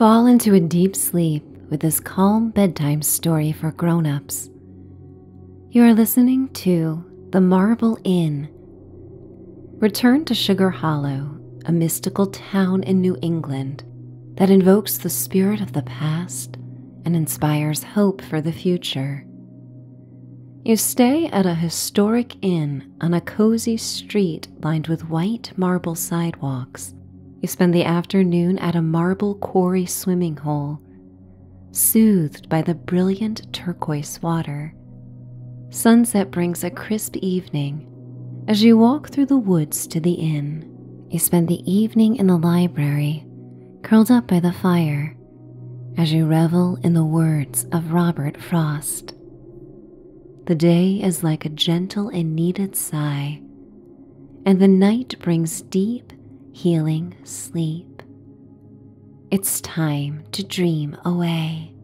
Fall into a deep sleep with this calm bedtime story for grown-ups. You are listening to The Marble Inn. Return to Sugar Hollow, a mystical town in New England that invokes the spirit of the past and inspires hope for the future. You stay at a historic inn on a cozy street lined with white marble sidewalks. You spend the afternoon at a marble quarry swimming hole, soothed by the brilliant turquoise water. Sunset brings a crisp evening. As you walk through the woods to the inn, you spend the evening in the library, curled up by the fire, as you revel in the words of Robert Frost. The day is like a gentle and needed sigh, and the night brings deep, healing sleep. It's time to dream away.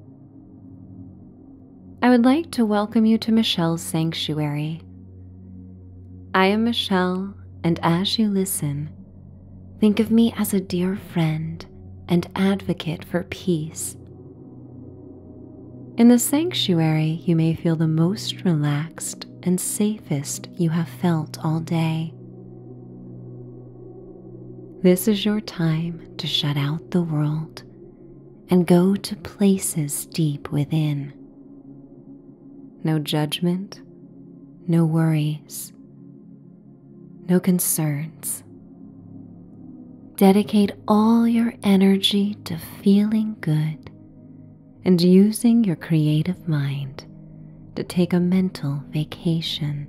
I would like to welcome you to Michelle's Sanctuary. I am Michelle, and as you listen, think of me as a dear friend and advocate for peace in the sanctuary, you may feel the most relaxed and safest you have felt all day. This is your time to shut out the world and go to places deep within. No judgment, no worries, no concerns. Dedicate all your energy to feeling good and using your creative mind to take a mental vacation.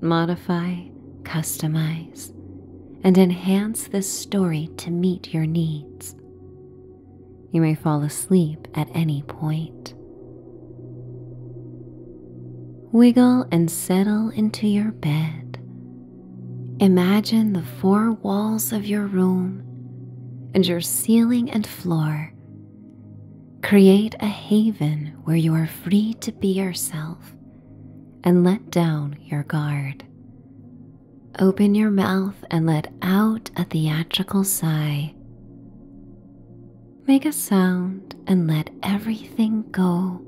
Modify, customize, and enhance this story to meet your needs. You may fall asleep at any point. Wiggle and settle into your bed. Imagine the four walls of your room and your ceiling and floor Create a haven where you are free to be yourself and let down your guard. Open your mouth and let out a theatrical sigh. Make a sound and let everything go.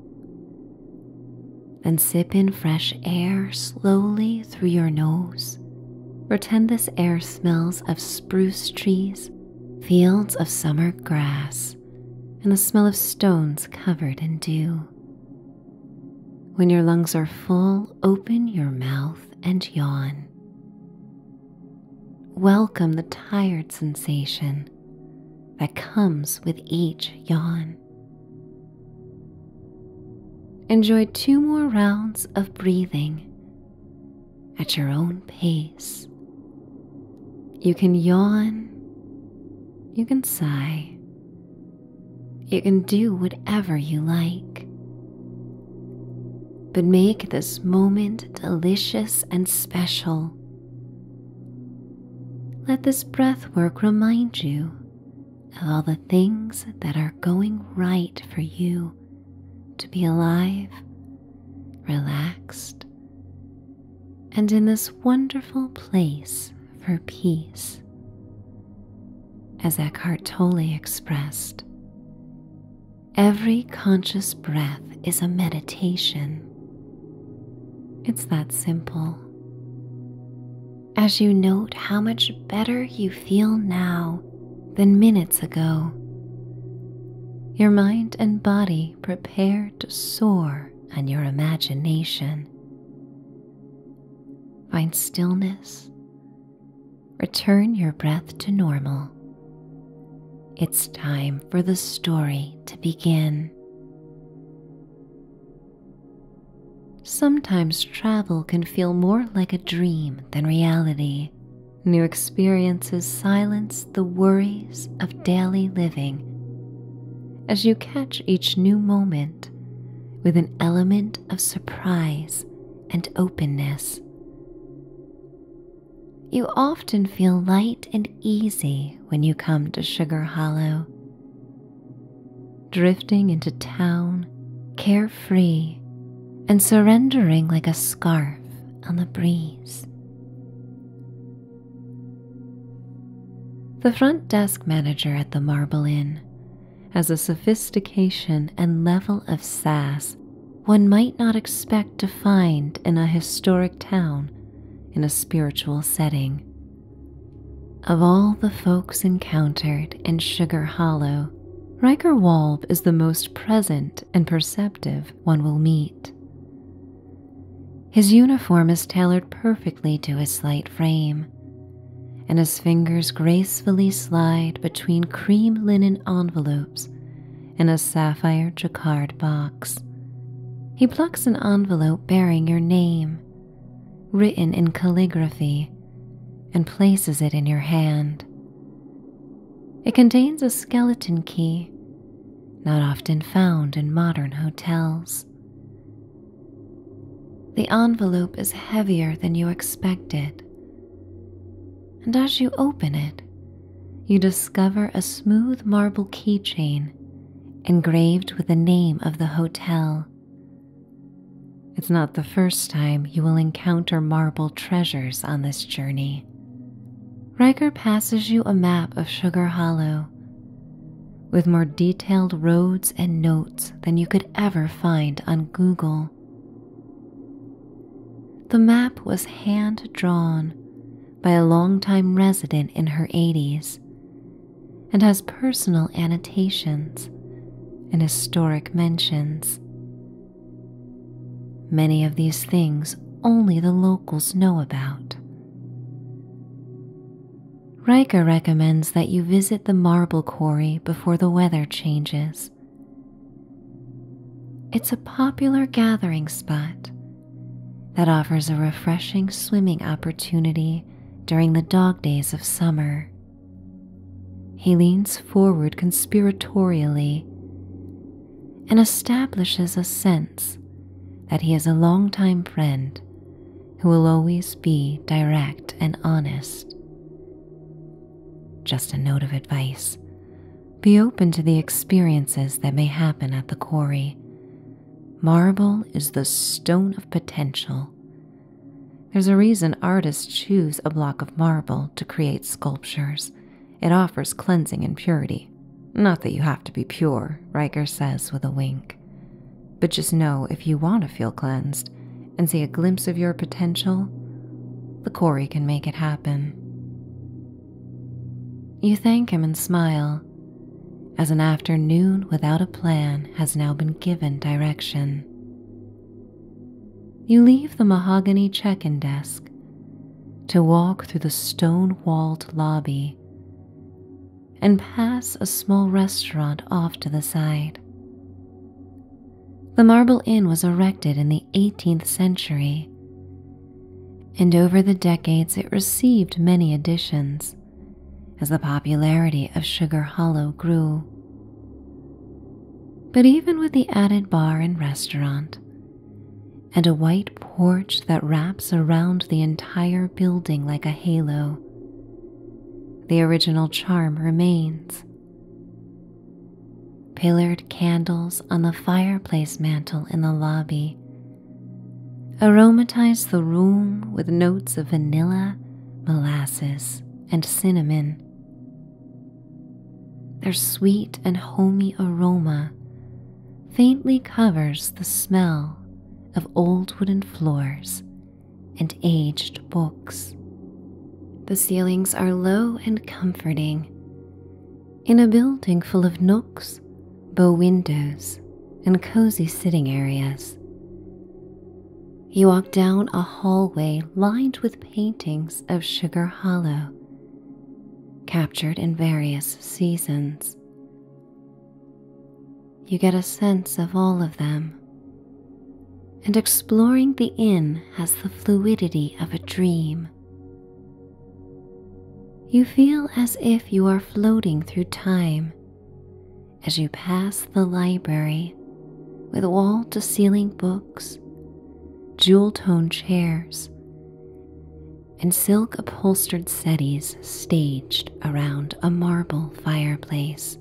Then sip in fresh air slowly through your nose. Pretend this air smells of spruce trees, fields of summer grass, and the smell of stones covered in dew. When your lungs are full, open your mouth and yawn. Welcome the tired sensation that comes with each yawn. Enjoy two more rounds of breathing at your own pace. You can yawn, you can sigh, you can do whatever you like. But make this moment delicious and special. Let this breath work remind you of all the things that are going right for you to be alive, relaxed, and in this wonderful place for peace. As Eckhart Tolle expressed, Every conscious breath is a meditation. It's that simple. As you note how much better you feel now than minutes ago, your mind and body prepare to soar on your imagination. Find stillness. Return your breath to normal it's time for the story to begin. Sometimes travel can feel more like a dream than reality. New experiences silence the worries of daily living as you catch each new moment with an element of surprise and openness. You often feel light and easy when you come to Sugar Hollow. Drifting into town, carefree, and surrendering like a scarf on the breeze. The front desk manager at the Marble Inn has a sophistication and level of sass one might not expect to find in a historic town in a spiritual setting. Of all the folks encountered in Sugar Hollow, Riker Walb is the most present and perceptive one will meet. His uniform is tailored perfectly to his slight frame, and his fingers gracefully slide between cream linen envelopes in a sapphire jacquard box. He plucks an envelope bearing your name, written in calligraphy, and places it in your hand. It contains a skeleton key, not often found in modern hotels. The envelope is heavier than you expected and as you open it, you discover a smooth marble keychain engraved with the name of the hotel. It's not the first time you will encounter marble treasures on this journey. Riker passes you a map of Sugar Hollow with more detailed roads and notes than you could ever find on Google. The map was hand drawn by a longtime resident in her 80s and has personal annotations and historic mentions. Many of these things only the locals know about. Riker recommends that you visit the marble quarry before the weather changes. It's a popular gathering spot that offers a refreshing swimming opportunity during the dog days of summer. He leans forward conspiratorially and establishes a sense that he is a longtime friend who will always be direct and honest. Just a note of advice be open to the experiences that may happen at the quarry. Marble is the stone of potential there's a reason artists choose a block of marble to create sculptures. It offers cleansing and purity. Not that you have to be pure, Riker says with a wink. But just know if you want to feel cleansed and see a glimpse of your potential, the quarry can make it happen. You thank him and smile, as an afternoon without a plan has now been given direction you leave the mahogany check in desk to walk through the stone walled lobby and pass a small restaurant off to the side. The Marble Inn was erected in the 18th century, and over the decades it received many additions as the popularity of Sugar Hollow grew. But even with the added bar and restaurant, and a white porch that wraps around the entire building like a halo. The original charm remains. Pillared candles on the fireplace mantel in the lobby aromatize the room with notes of vanilla, molasses, and cinnamon. Their sweet and homey aroma faintly covers the smell of old wooden floors and aged books. The ceilings are low and comforting. In a building full of nooks, bow windows, and cozy sitting areas. You walk down a hallway lined with paintings of Sugar Hollow, captured in various seasons. You get a sense of all of them and exploring the inn has the fluidity of a dream. You feel as if you are floating through time as you pass the library with wall to ceiling books, jewel toned chairs, and silk upholstered settees staged around a marble fireplace.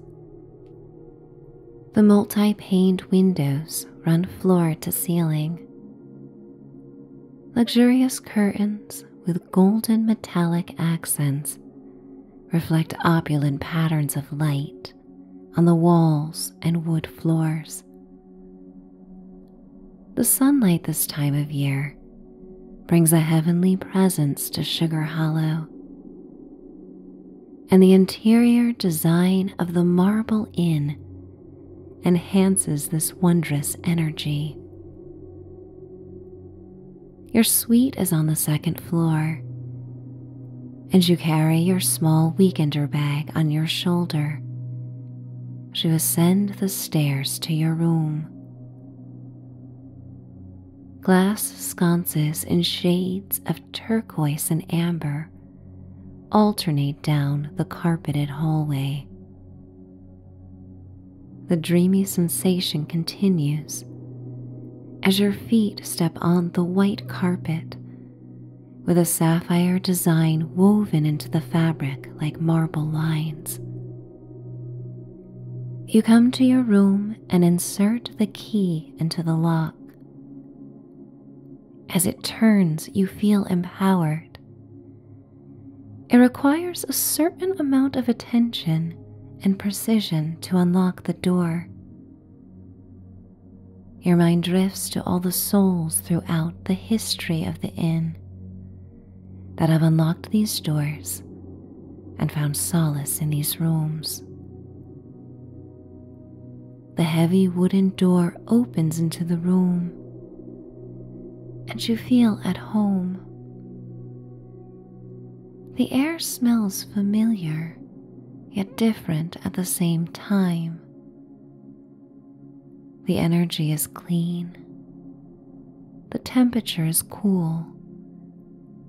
The multi paned windows run floor to ceiling. Luxurious curtains with golden metallic accents reflect opulent patterns of light on the walls and wood floors. The sunlight this time of year brings a heavenly presence to Sugar Hollow, and the interior design of the Marble Inn enhances this wondrous energy. Your suite is on the second floor, and you carry your small weekender bag on your shoulder to ascend the stairs to your room. Glass sconces in shades of turquoise and amber alternate down the carpeted hallway. The dreamy sensation continues as your feet step on the white carpet with a sapphire design woven into the fabric like marble lines. You come to your room and insert the key into the lock. As it turns, you feel empowered. It requires a certain amount of attention and precision to unlock the door. Your mind drifts to all the souls throughout the history of the inn that have unlocked these doors and found solace in these rooms. The heavy wooden door opens into the room, and you feel at home. The air smells familiar, yet different at the same time. The energy is clean, the temperature is cool,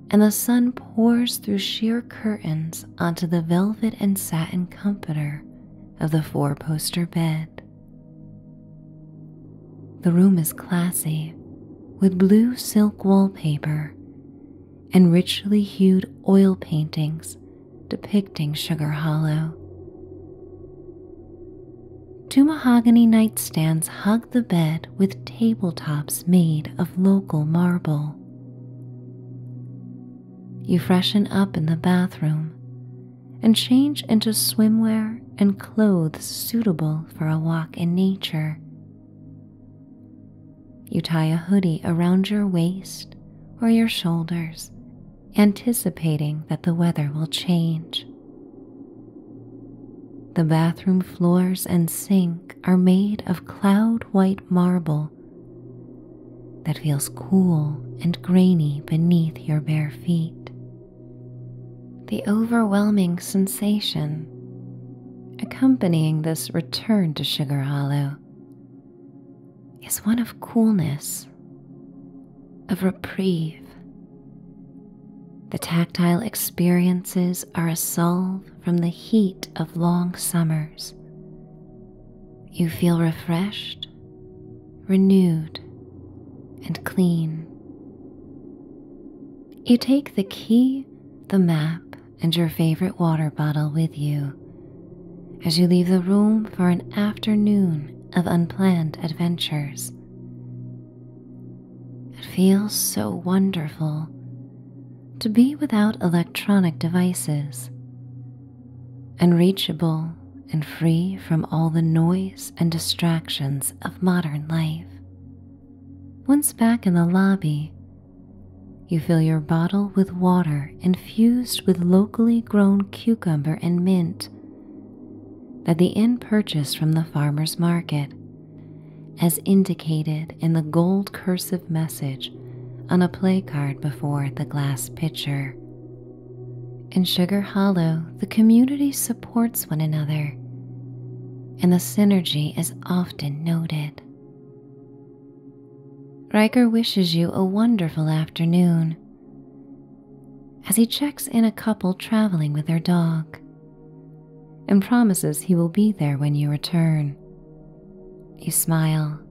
and the sun pours through sheer curtains onto the velvet and satin comforter of the four poster bed. The room is classy with blue silk wallpaper and richly hued oil paintings depicting Sugar Hollow. Two mahogany nightstands hug the bed with tabletops made of local marble. You freshen up in the bathroom and change into swimwear and clothes suitable for a walk in nature. You tie a hoodie around your waist or your shoulders, anticipating that the weather will change. The bathroom floors and sink are made of cloud white marble that feels cool and grainy beneath your bare feet. The overwhelming sensation accompanying this return to Sugar Hollow is one of coolness, of reprieve, the tactile experiences are a salve from the heat of long summers. You feel refreshed, renewed, and clean. You take the key, the map, and your favorite water bottle with you as you leave the room for an afternoon of unplanned adventures. It feels so wonderful to be without electronic devices, unreachable and free from all the noise and distractions of modern life. Once back in the lobby, you fill your bottle with water infused with locally grown cucumber and mint that the inn purchased from the farmer's market, as indicated in the gold cursive message on a play card before the glass pitcher. In Sugar Hollow, the community supports one another, and the synergy is often noted. Riker wishes you a wonderful afternoon as he checks in a couple traveling with their dog and promises he will be there when you return. You smile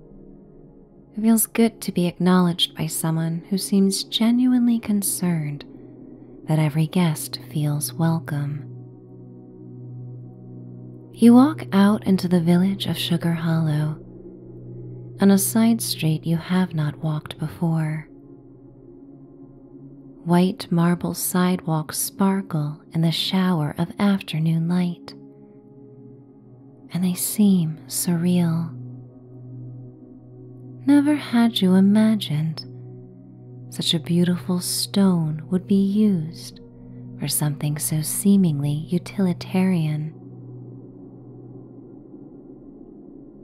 it feels good to be acknowledged by someone who seems genuinely concerned that every guest feels welcome. You walk out into the village of Sugar Hollow, on a side street you have not walked before. White marble sidewalks sparkle in the shower of afternoon light, and they seem surreal. Never had you imagined such a beautiful stone would be used for something so seemingly utilitarian.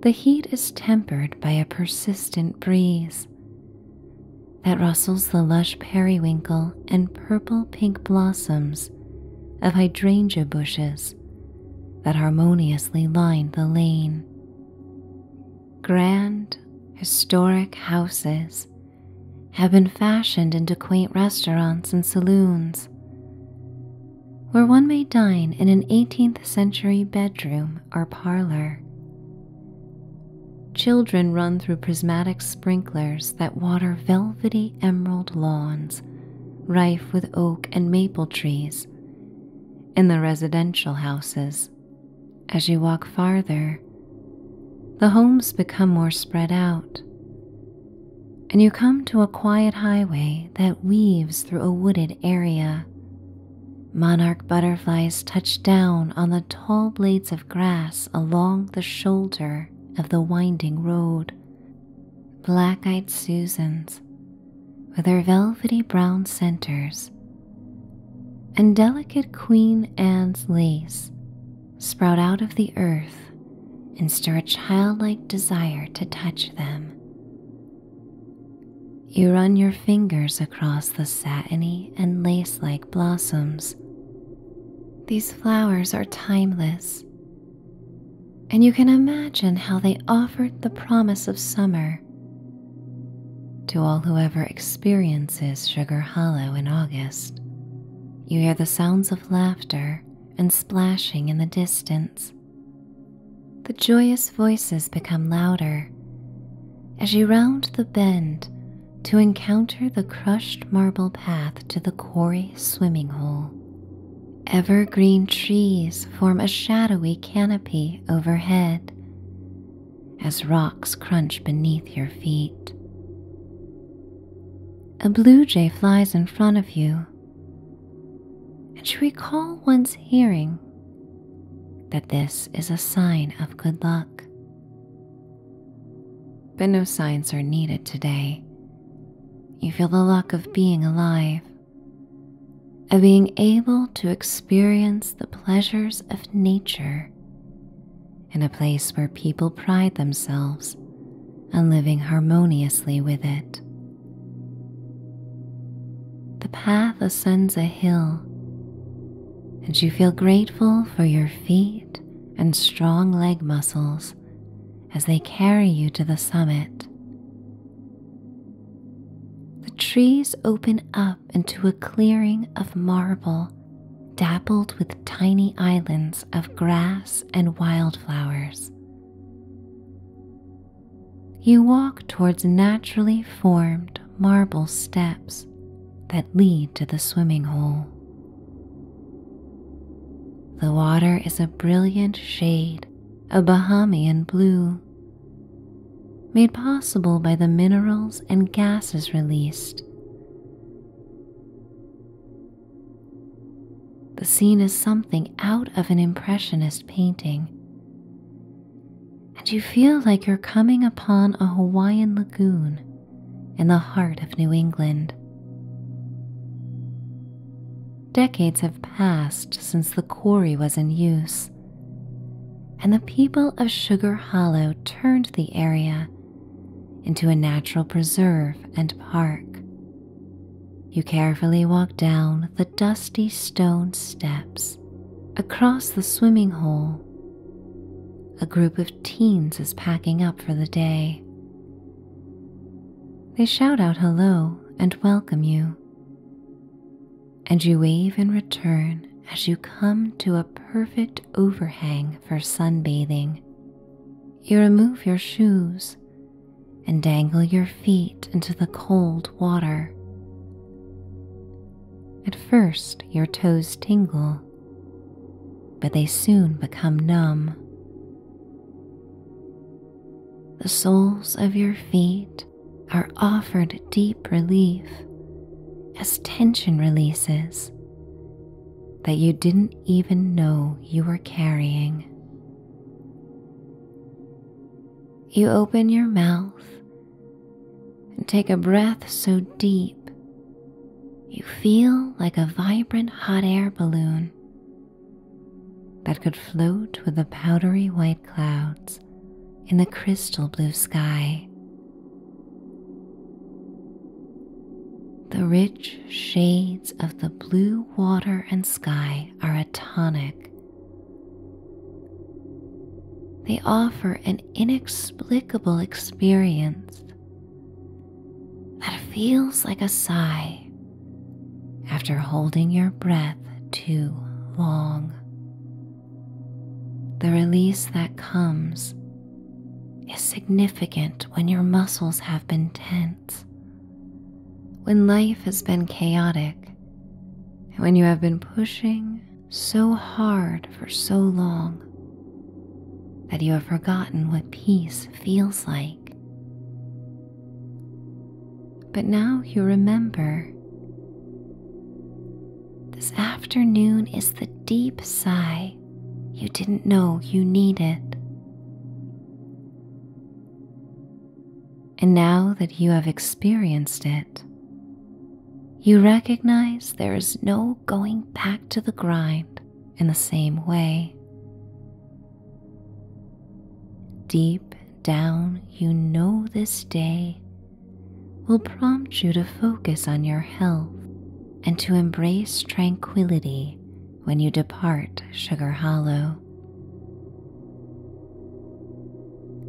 The heat is tempered by a persistent breeze that rustles the lush periwinkle and purple pink blossoms of hydrangea bushes that harmoniously line the lane. Grand, historic houses have been fashioned into quaint restaurants and saloons, where one may dine in an 18th century bedroom or parlor. Children run through prismatic sprinklers that water velvety emerald lawns rife with oak and maple trees in the residential houses. As you walk farther, the homes become more spread out, and you come to a quiet highway that weaves through a wooded area. Monarch butterflies touch down on the tall blades of grass along the shoulder of the winding road. Black eyed Susans, with their velvety brown centers, and delicate Queen Anne's lace sprout out of the earth and stir a childlike desire to touch them. You run your fingers across the satiny and lace like blossoms. These flowers are timeless and you can imagine how they offered the promise of summer to all whoever experiences Sugar Hollow in August. You hear the sounds of laughter and splashing in the distance. The joyous voices become louder as you round the bend to encounter the crushed marble path to the quarry swimming hole. Evergreen trees form a shadowy canopy overhead as rocks crunch beneath your feet. A blue jay flies in front of you, and recall once hearing that this is a sign of good luck. But no signs are needed today. You feel the luck of being alive of being able to experience the pleasures of nature in a place where people pride themselves on living harmoniously with it. The path ascends a hill, and you feel grateful for your feet and strong leg muscles as they carry you to the summit The trees open up into a clearing of marble dappled with tiny islands of grass and wildflowers. You walk towards naturally formed marble steps that lead to the swimming hole. The water is a brilliant shade of Bahamian blue made possible by the minerals and gases released. The scene is something out of an Impressionist painting, and you feel like you're coming upon a Hawaiian lagoon in the heart of New England. Decades have passed since the quarry was in use, and the people of Sugar Hollow turned the area into a natural preserve and park. You carefully walk down the dusty stone steps across the swimming hole. A group of teens is packing up for the day. They shout out hello and welcome you, and you wave in return as you come to a perfect overhang for sunbathing. You remove your shoes and dangle your feet into the cold water. At first, your toes tingle, but they soon become numb. The soles of your feet are offered deep relief as tension releases that you didn't even know you were carrying. You open your mouth and take a breath so deep you feel like a vibrant hot air balloon that could float with the powdery white clouds in the crystal blue sky. The rich shades of the blue water and sky are a tonic. They offer an inexplicable experience that feels like a sigh after holding your breath too long. The release that comes is significant when your muscles have been tense, when life has been chaotic, and when you have been pushing so hard for so long that you have forgotten what peace feels like. But now you remember. This afternoon is the deep sigh you didn't know you needed. And now that you have experienced it, you recognize there is no going back to the grind in the same way. Deep down, you know this day will prompt you to focus on your health and to embrace tranquility when you depart Sugar Hollow.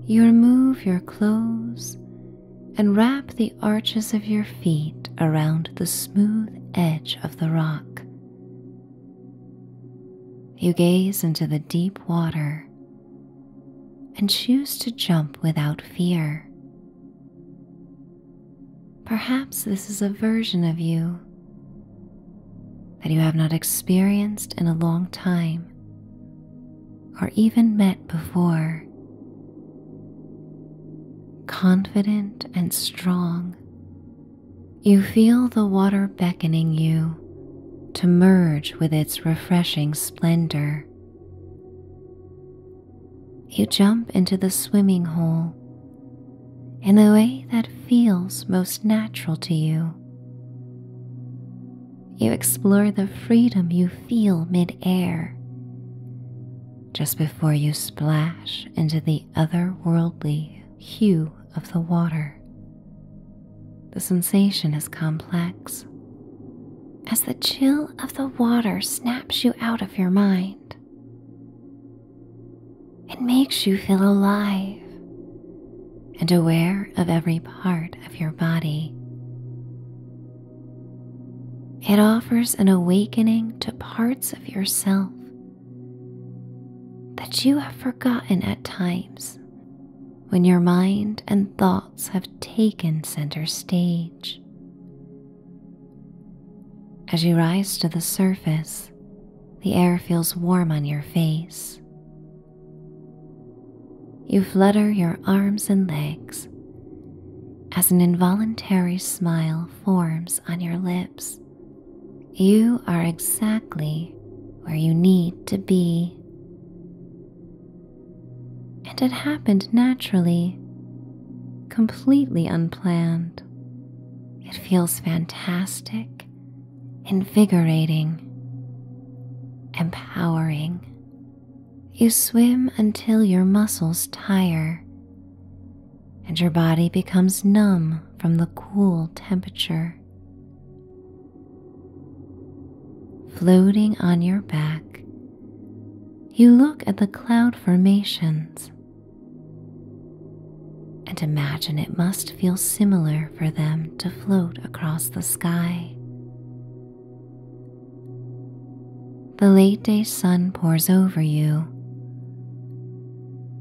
You remove your clothes and wrap the arches of your feet around the smooth edge of the rock. You gaze into the deep water and choose to jump without fear. Perhaps this is a version of you that you have not experienced in a long time or even met before confident and strong, you feel the water beckoning you to merge with its refreshing splendor. You jump into the swimming hole in the way that feels most natural to you. You explore the freedom you feel mid-air just before you splash into the otherworldly hue of the water. The sensation is complex as the chill of the water snaps you out of your mind. It makes you feel alive and aware of every part of your body. It offers an awakening to parts of yourself that you have forgotten at times when your mind and thoughts have taken center stage. As you rise to the surface, the air feels warm on your face. You flutter your arms and legs as an involuntary smile forms on your lips. You are exactly where you need to be and it happened naturally, completely unplanned. It feels fantastic, invigorating, empowering. You swim until your muscles tire and your body becomes numb from the cool temperature. Floating on your back, you look at the cloud formations and imagine it must feel similar for them to float across the sky. The late day sun pours over you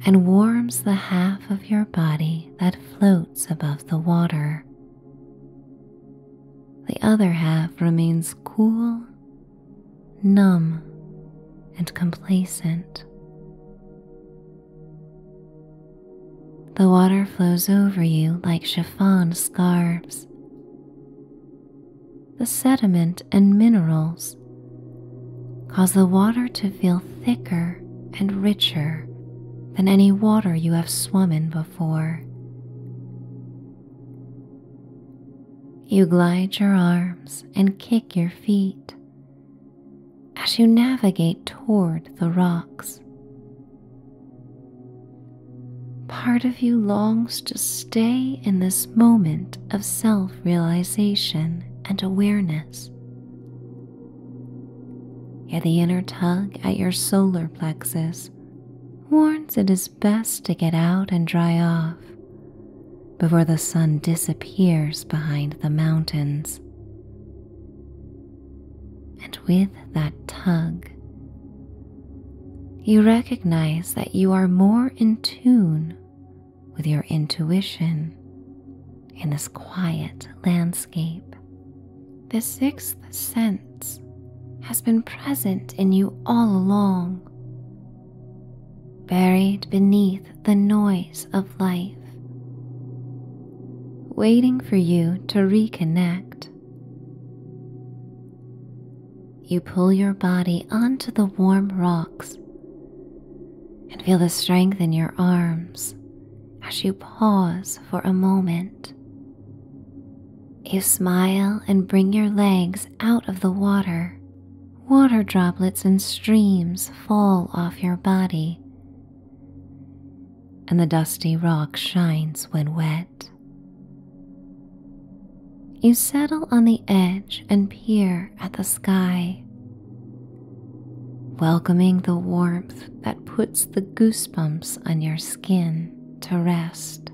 and warms the half of your body that floats above the water. The other half remains cool, numb, and complacent. The water flows over you like chiffon scarves. the sediment and minerals cause the water to feel thicker and richer than any water you have swum in before. You glide your arms and kick your feet as you navigate toward the rocks. Part of you longs to stay in this moment of self realization and awareness. Yet the inner tug at your solar plexus warns it is best to get out and dry off before the sun disappears behind the mountains. And with that tug, you recognize that you are more in tune with your intuition in this quiet landscape. The sixth sense has been present in you all along, buried beneath the noise of life, waiting for you to reconnect. You pull your body onto the warm rocks and feel the strength in your arms as you pause for a moment. You smile and bring your legs out of the water. Water droplets and streams fall off your body, and the dusty rock shines when wet. You settle on the edge and peer at the sky, welcoming the warmth that puts the goosebumps on your skin to rest.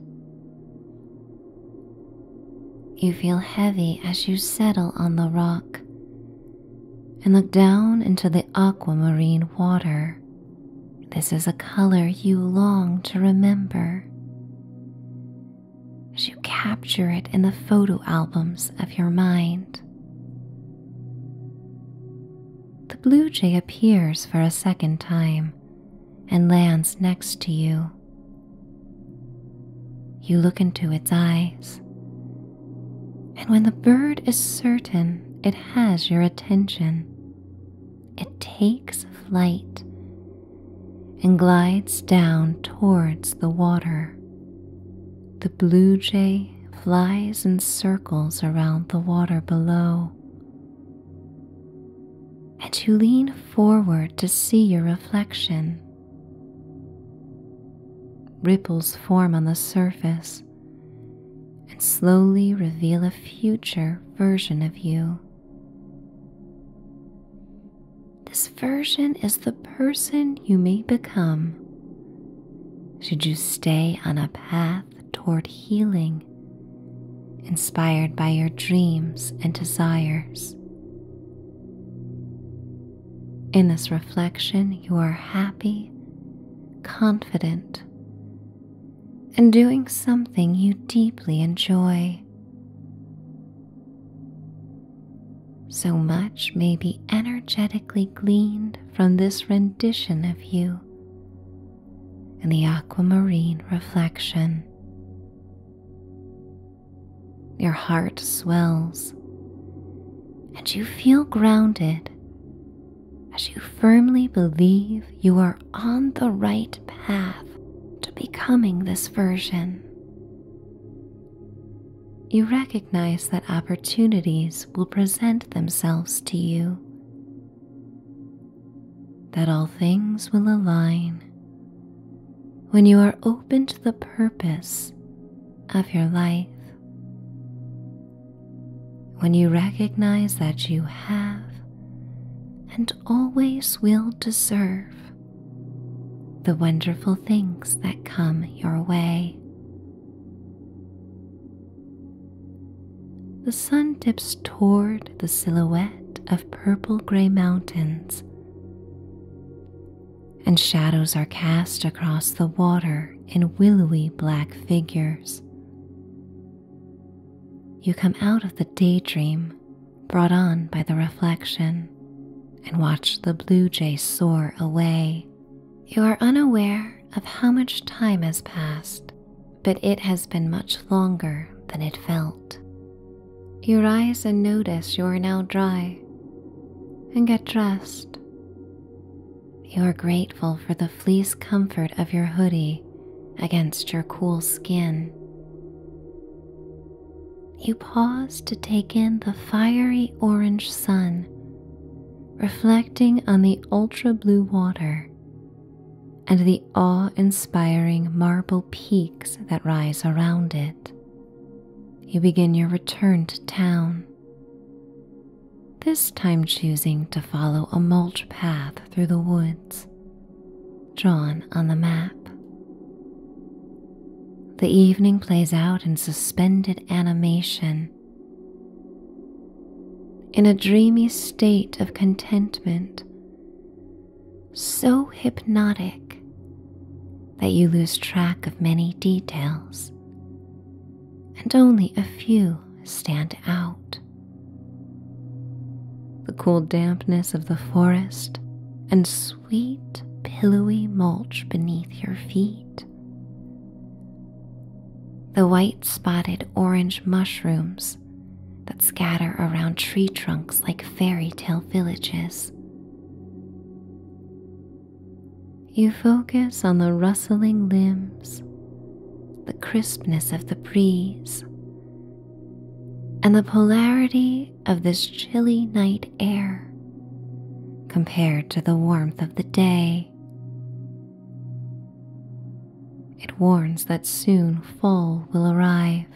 You feel heavy as you settle on the rock and look down into the aquamarine water. This is a color you long to remember as you capture it in the photo albums of your mind. The blue jay appears for a second time and lands next to you. You look into its eyes, and when the bird is certain it has your attention, it takes flight and glides down towards the water. The blue jay flies in circles around the water below, and you lean forward to see your reflection ripples form on the surface and slowly reveal a future version of you. This version is the person you may become should you stay on a path toward healing, inspired by your dreams and desires. In this reflection, you are happy, confident, and doing something you deeply enjoy. So much may be energetically gleaned from this rendition of you in the aquamarine reflection. Your heart swells and you feel grounded as you firmly believe you are on the right path becoming this version. You recognize that opportunities will present themselves to you, that all things will align when you are open to the purpose of your life. When you recognize that you have and always will deserve the wonderful things that come your way. The sun dips toward the silhouette of purple gray mountains, and shadows are cast across the water in willowy black figures. You come out of the daydream brought on by the reflection and watch the blue jay soar away you are unaware of how much time has passed, but it has been much longer than it felt. You rise and notice you are now dry and get dressed. You are grateful for the fleece comfort of your hoodie against your cool skin. You pause to take in the fiery orange sun reflecting on the ultra blue water and the awe inspiring marble peaks that rise around it. You begin your return to town, this time choosing to follow a mulch path through the woods drawn on the map. The evening plays out in suspended animation. In a dreamy state of contentment, so hypnotic that you lose track of many details, and only a few stand out. The cool dampness of the forest and sweet, pillowy mulch beneath your feet the white spotted orange mushrooms that scatter around tree trunks like fairy tale villages. You focus on the rustling limbs, the crispness of the breeze, and the polarity of this chilly night air compared to the warmth of the day. It warns that soon fall will arrive.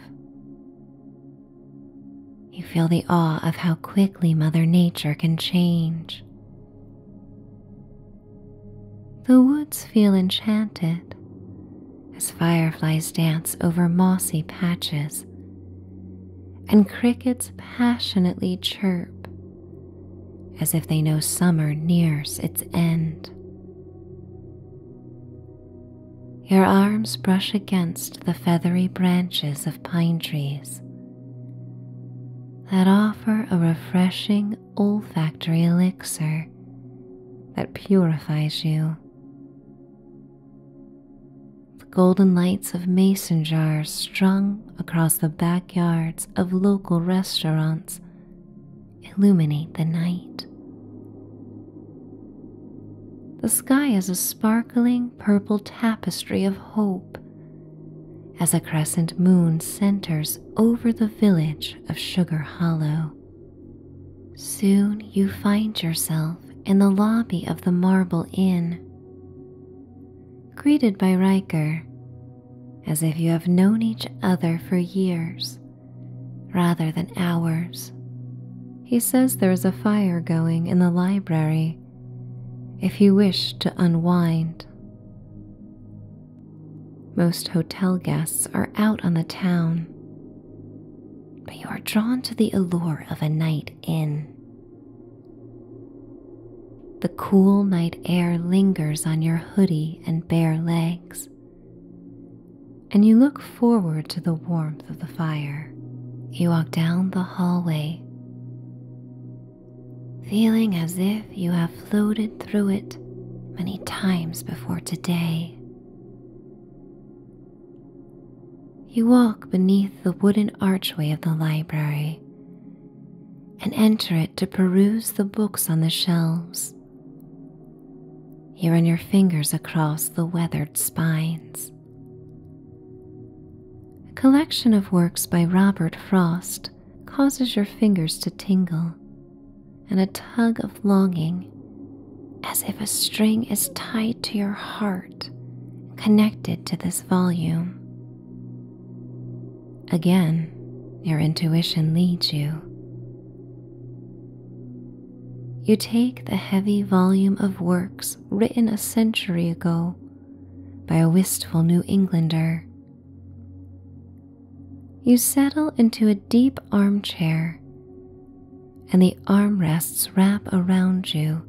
You feel the awe of how quickly Mother Nature can change. The woods feel enchanted as fireflies dance over mossy patches and crickets passionately chirp as if they know summer nears its end. Your arms brush against the feathery branches of pine trees that offer a refreshing olfactory elixir that purifies you. Golden lights of mason jars strung across the backyards of local restaurants illuminate the night. The sky is a sparkling purple tapestry of hope as a crescent moon centers over the village of Sugar Hollow. Soon you find yourself in the lobby of the Marble Inn, greeted by Riker as if you have known each other for years rather than hours. He says there is a fire going in the library if you wish to unwind. Most hotel guests are out on the town, but you are drawn to the allure of a night in. The cool night air lingers on your hoodie and bare legs, and you look forward to the warmth of the fire. You walk down the hallway feeling as if you have floated through it many times before today. You walk beneath the wooden archway of the library and enter it to peruse the books on the shelves. You run your fingers across the weathered spines. A collection of works by Robert Frost causes your fingers to tingle and a tug of longing, as if a string is tied to your heart, connected to this volume. Again, your intuition leads you. You take the heavy volume of works written a century ago by a wistful New Englander. You settle into a deep armchair and the armrests wrap around you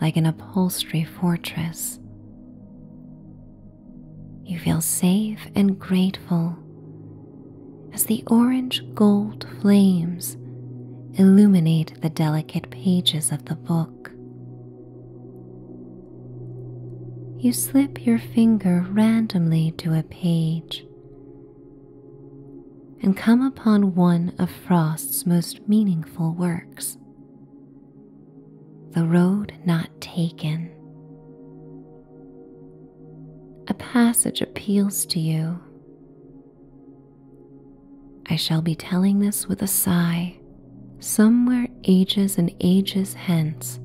like an upholstery fortress. You feel safe and grateful as the orange gold flames illuminate the delicate pages of the book. You slip your finger randomly to a page and come upon one of Frost's most meaningful works The Road Not Taken. A passage appeals to you. I shall be telling this with a sigh. Somewhere ages and ages hence,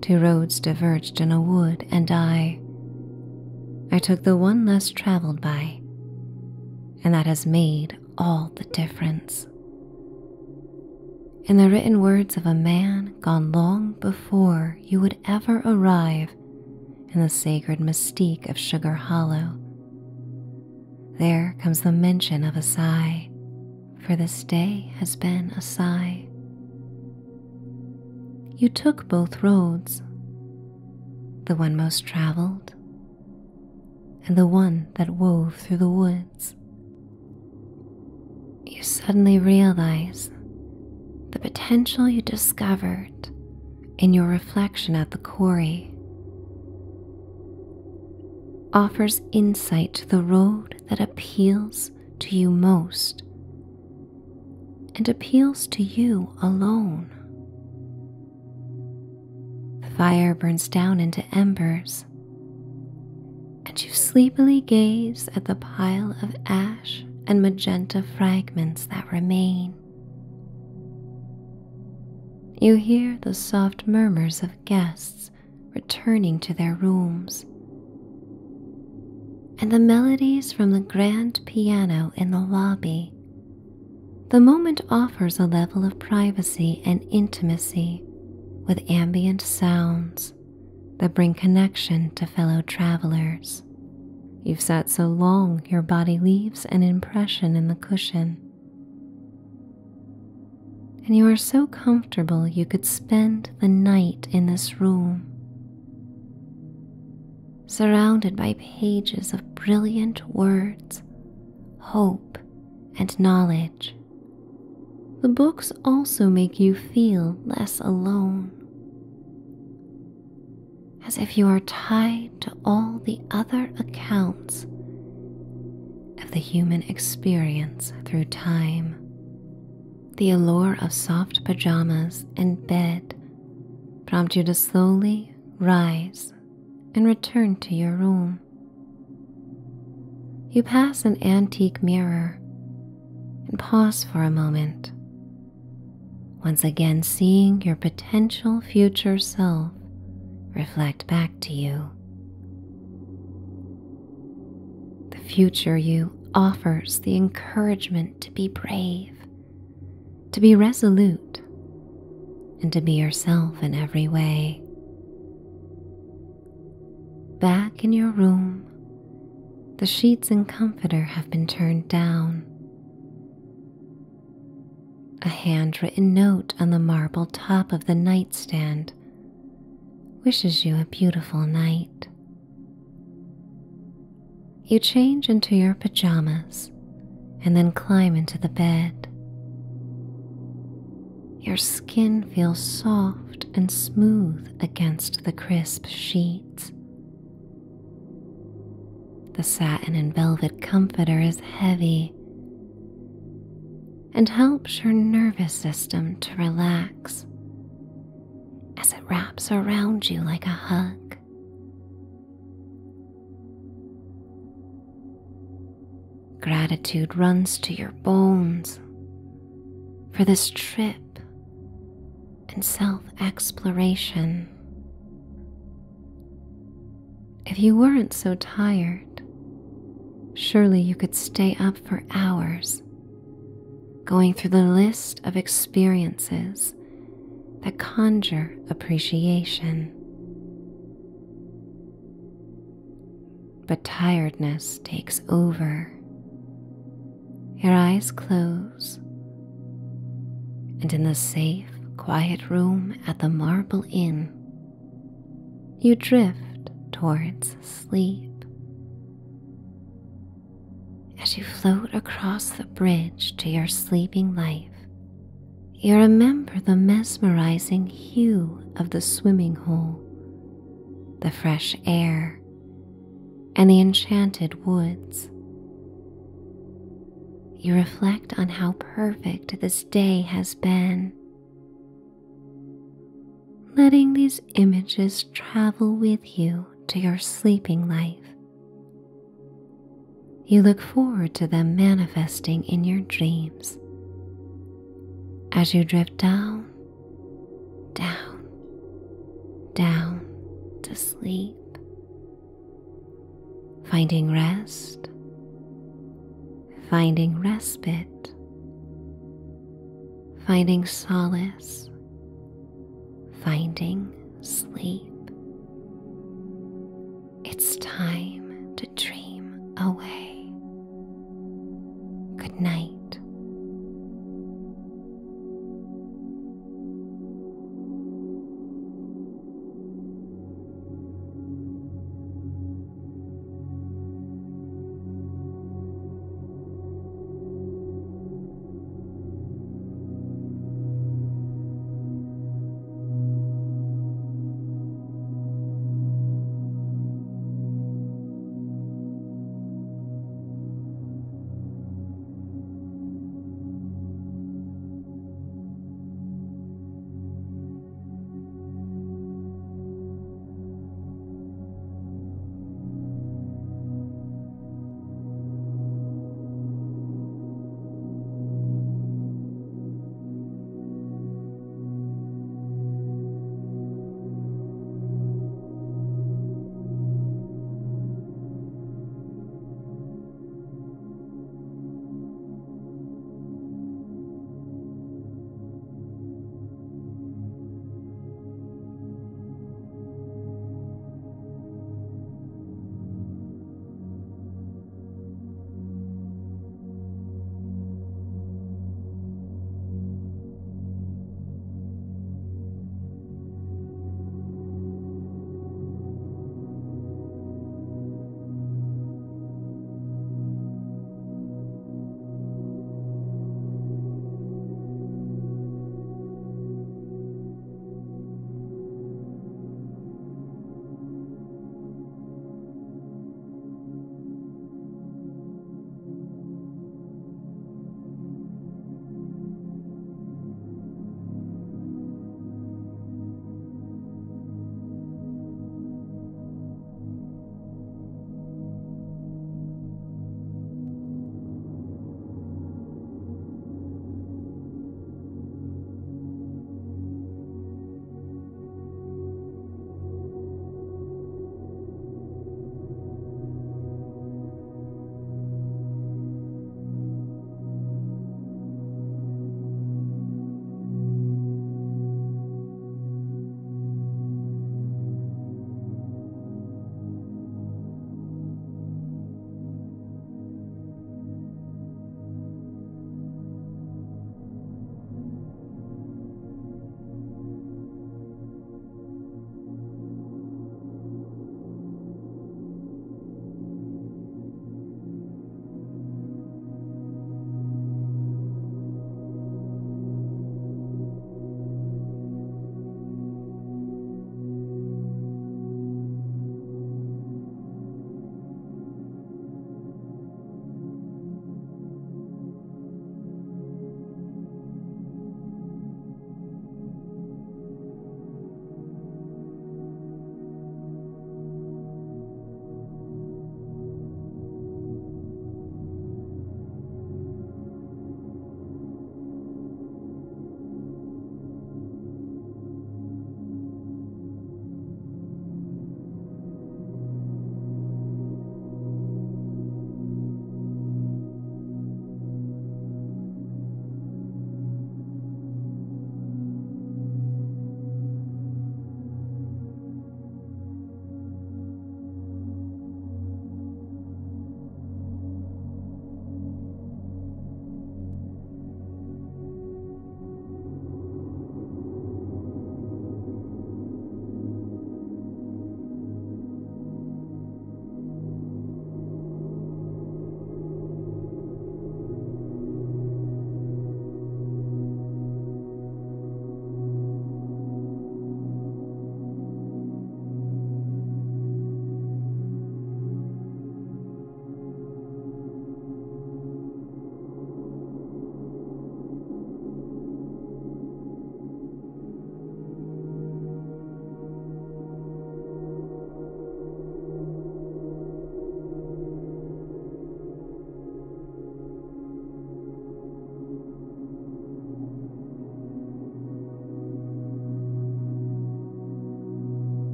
two roads diverged in a wood, and I, I took the one less traveled by, and that has made all the difference. In the written words of a man gone long before you would ever arrive in the sacred mystique of Sugar Hollow, there comes the mention of a sigh, for this day has been a sigh. You took both roads, the one most traveled and the one that wove through the woods. You suddenly realize the potential you discovered in your reflection at the quarry offers insight to the road that appeals to you most and appeals to you alone. The fire burns down into embers, and you sleepily gaze at the pile of ash and magenta fragments that remain. You hear the soft murmurs of guests returning to their rooms, and the melodies from the grand piano in the lobby. The moment offers a level of privacy and intimacy with ambient sounds that bring connection to fellow travelers. You've sat so long, your body leaves an impression in the cushion. And you are so comfortable you could spend the night in this room, surrounded by pages of brilliant words, hope, and knowledge. The books also make you feel less alone, as if you are tied to all the other accounts of the human experience through time. The allure of soft pajamas and bed prompt you to slowly rise and return to your room. You pass an antique mirror and pause for a moment, once again seeing your potential future self reflect back to you. The future you offers the encouragement to be brave, to be resolute, and to be yourself in every way. Back in your room, the sheets and comforter have been turned down. A handwritten note on the marble top of the nightstand wishes you a beautiful night. You change into your pajamas and then climb into the bed. Your skin feels soft and smooth against the crisp sheets. The satin and velvet comforter is heavy and helps your nervous system to relax as it wraps around you like a hug. Gratitude runs to your bones for this trip and self exploration. If you weren't so tired, surely you could stay up for hours going through the list of experiences that conjure appreciation. But tiredness takes over. Your eyes close, and in the safe, quiet room at the Marble Inn, you drift towards sleep. As you float across the bridge to your sleeping life, you remember the mesmerizing hue of the swimming hole, the fresh air, and the enchanted woods. you reflect on how perfect this day has been. Letting these images travel with you to your sleeping life. You look forward to them manifesting in your dreams as you drift down, down, down to sleep, finding rest, finding respite, finding solace, finding sleep. It's time